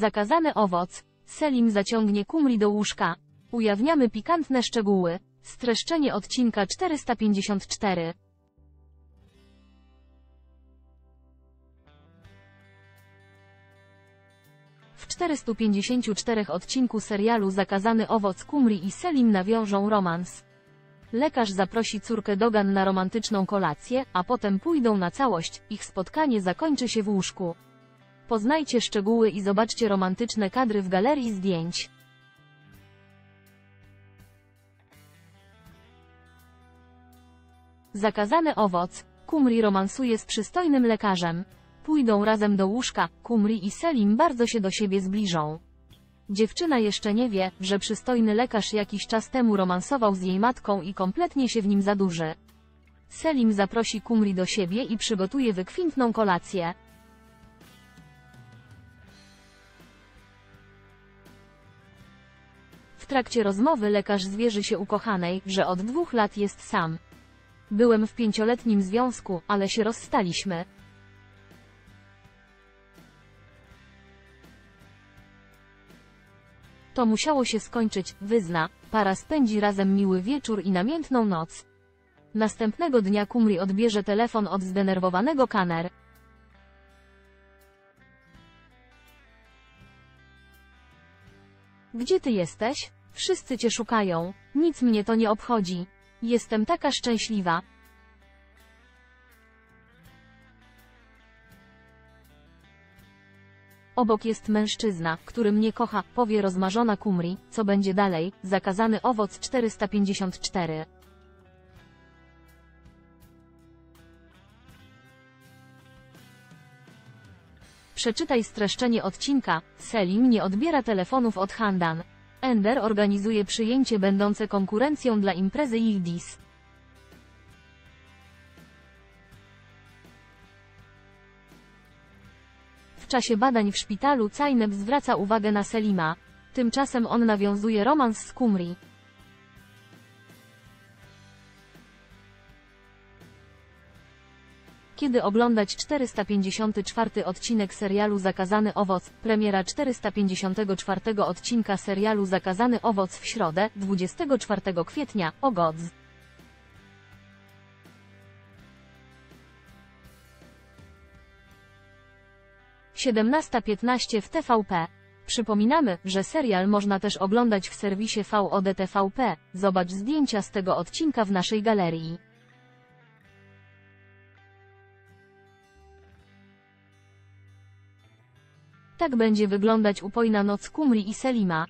Zakazany owoc. Selim zaciągnie Kumri do łóżka. Ujawniamy pikantne szczegóły. Streszczenie odcinka 454. W 454 odcinku serialu Zakazany owoc Kumri i Selim nawiążą romans. Lekarz zaprosi córkę Dogan na romantyczną kolację, a potem pójdą na całość, ich spotkanie zakończy się w łóżku. Poznajcie szczegóły i zobaczcie romantyczne kadry w galerii zdjęć. Zakazany owoc. Kumri romansuje z przystojnym lekarzem. Pójdą razem do łóżka, Kumri i Selim bardzo się do siebie zbliżą. Dziewczyna jeszcze nie wie, że przystojny lekarz jakiś czas temu romansował z jej matką i kompletnie się w nim zadurzy. Selim zaprosi Kumri do siebie i przygotuje wykwintną kolację. Trakcie rozmowy lekarz zwierzy się ukochanej, że od dwóch lat jest sam. Byłem w pięcioletnim związku, ale się rozstaliśmy. To musiało się skończyć, wyzna. Para spędzi razem miły wieczór i namiętną noc. Następnego dnia Kumri odbierze telefon od zdenerwowanego Kaner. Gdzie ty jesteś? Wszyscy cię szukają. Nic mnie to nie obchodzi. Jestem taka szczęśliwa. Obok jest mężczyzna, który mnie kocha, powie rozmarzona Kumri, co będzie dalej, zakazany owoc 454. Przeczytaj streszczenie odcinka, Selim nie odbiera telefonów od Handan. Ender organizuje przyjęcie będące konkurencją dla imprezy Yildiz. W czasie badań w szpitalu Cajneb zwraca uwagę na Selima. Tymczasem on nawiązuje romans z Kumri. Kiedy oglądać 454 odcinek serialu Zakazany Owoc, premiera 454 odcinka serialu Zakazany Owoc w środę, 24 kwietnia, o godz. 17.15 w TVP. Przypominamy, że serial można też oglądać w serwisie VOD TVP. Zobacz zdjęcia z tego odcinka w naszej galerii. Tak będzie wyglądać upojna noc Kumri i Selima.